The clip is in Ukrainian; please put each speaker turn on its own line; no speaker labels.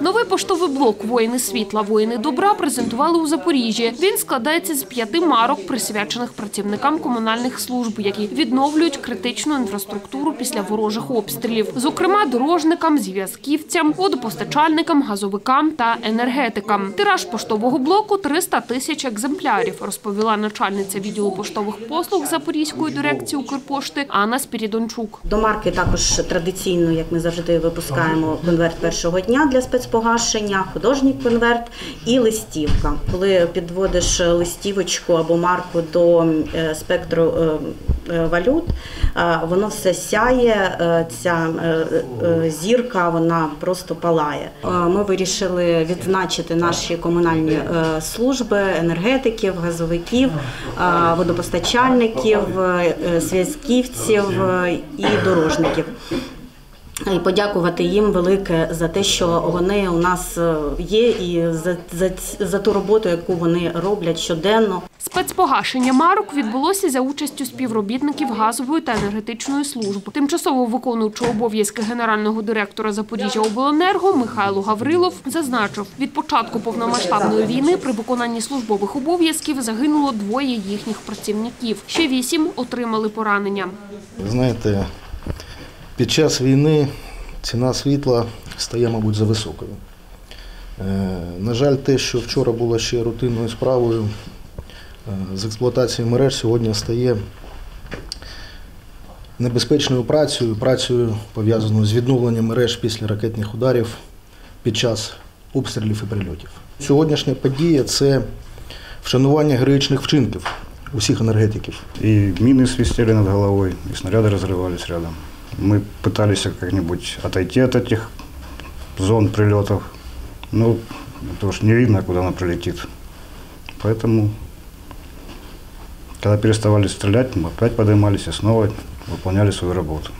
Новий поштовий блок Воїни світла, воїни добра презентували у Запоріжжі. Він складається з п'яти марок, присвячених працівникам комунальних служб, які відновлюють критичну інфраструктуру після ворожих обстрілів, зокрема дорожникам, зв'язківцям, водопостачальникам, газовикам та енергетикам. Тираж поштового блоку 300 тисяч екземплярів, розповіла начальниця відділу поштових послуг Запорізької дирекції Укрпошти Анна Спірідончук.
До марки також традиційно, як ми завжди випускаємо конверт першого дня для спецпогашення, художній конверт і листівка. Коли підводиш листівочку або марку до е, спектру е, е, валют, воно все сяє. Ця зірка вона просто палає. Ми вирішили відзначити наші комунальні служби, енергетиків, газовиків, водопостачальників, зв'язківців і дорожників. І подякувати їм велике за те, що вони у нас е, є, і за, за, за ту роботу, яку вони роблять щоденно.
Спецпогашення марок відбулося за участю співробітників газової та енергетичної служб. Тимчасово виконуючи обов'язки генерального директора Запоріжжя обленерго Михайло Гаврилов зазначив, від початку повномасштабної війни при виконанні службових обов'язків загинуло двоє їхніх працівників. Ще вісім отримали поранення.
Ви знаєте, під час війни ціна світла стає, мабуть, за високою. Е, На жаль, те, що вчора було ще рутинною справою е, з експлуатації мереж, сьогодні стає небезпечною працею, працею пов'язаною з відновленням мереж після ракетних ударів під час обстрілів і прильотів. Сьогоднішня подія це вшанування героїчних вчинків усіх енергетиків.
И мины свистели над головой, и снаряды разрывались рядом. Мы пытались как-нибудь отойти от этих зон прилетов. Ну, это уж не видно, куда она прилетит. Поэтому, когда переставали стрелять, мы опять поднимались и снова выполняли свою работу.